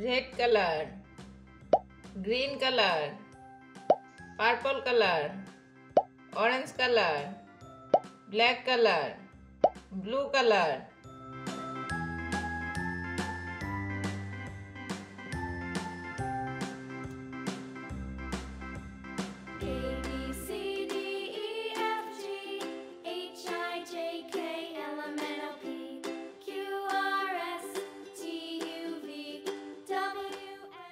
red colour green colour purple colour orange colour black colour blue colour